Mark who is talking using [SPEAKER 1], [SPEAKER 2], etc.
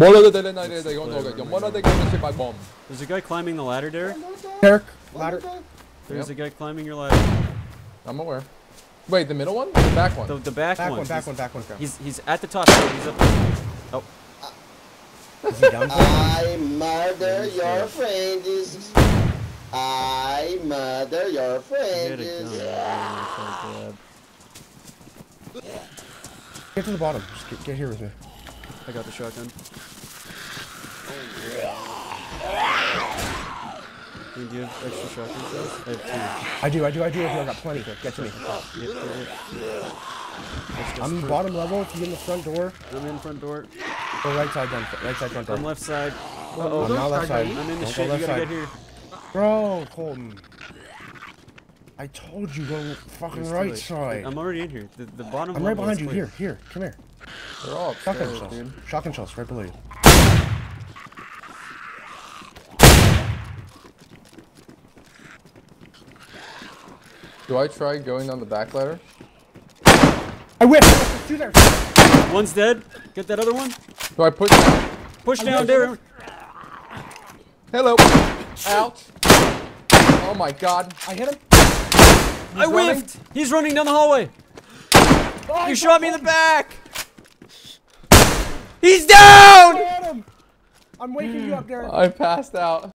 [SPEAKER 1] There's a guy climbing the ladder, Derek.
[SPEAKER 2] Derek, ladder.
[SPEAKER 1] There's
[SPEAKER 3] yep.
[SPEAKER 1] a guy climbing your ladder.
[SPEAKER 3] I'm aware. Wait, the middle one? The back one?
[SPEAKER 1] The, the back,
[SPEAKER 2] back
[SPEAKER 1] one.
[SPEAKER 2] Back
[SPEAKER 1] he's,
[SPEAKER 2] one, back one, back one.
[SPEAKER 1] He's, he's at the top. He's up. Oh.
[SPEAKER 2] Is he down?
[SPEAKER 4] I murder your friend. I murder your
[SPEAKER 1] friend
[SPEAKER 2] Get to the bottom. Just get, get here with me.
[SPEAKER 1] I got the shotgun. Hey, Do you have extra shotgun shells? I have
[SPEAKER 2] I do, I do, I do, I do. I got plenty. Get to me.
[SPEAKER 1] two. Yep, yep, yep.
[SPEAKER 2] I'm
[SPEAKER 1] through.
[SPEAKER 2] bottom level. If you get in the front door,
[SPEAKER 1] I'm in front door.
[SPEAKER 2] go right side, down, right side front door.
[SPEAKER 1] I'm left side. Uh
[SPEAKER 2] I'm
[SPEAKER 1] oh.
[SPEAKER 2] not left side.
[SPEAKER 1] I'm in the
[SPEAKER 2] Don't go
[SPEAKER 1] shit. You
[SPEAKER 2] left
[SPEAKER 1] gotta
[SPEAKER 2] side.
[SPEAKER 1] get here.
[SPEAKER 2] Bro, Colton. I told you go fucking right side.
[SPEAKER 1] I'm already in here. The, the bottom.
[SPEAKER 2] I'm right behind
[SPEAKER 1] is
[SPEAKER 2] you.
[SPEAKER 1] clear.
[SPEAKER 2] Here, here. Come here.
[SPEAKER 3] They're all
[SPEAKER 2] Shotgun
[SPEAKER 3] upstairs,
[SPEAKER 2] shells.
[SPEAKER 3] dude.
[SPEAKER 2] Shotgun shells right below you.
[SPEAKER 3] Do I try going down the back ladder?
[SPEAKER 2] I whip. Two there.
[SPEAKER 1] One's dead. Get that other one.
[SPEAKER 3] Do I push?
[SPEAKER 1] Push down, Derek.
[SPEAKER 3] Hello. Out. Oh my god.
[SPEAKER 2] I hit him.
[SPEAKER 1] I
[SPEAKER 3] running?
[SPEAKER 1] whiffed. He's running down the hallway.
[SPEAKER 2] Oh,
[SPEAKER 1] You shot me in the back. He's down.
[SPEAKER 2] I hit him. I'm waking you up, Derek.
[SPEAKER 3] I passed out.